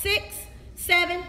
six, seven,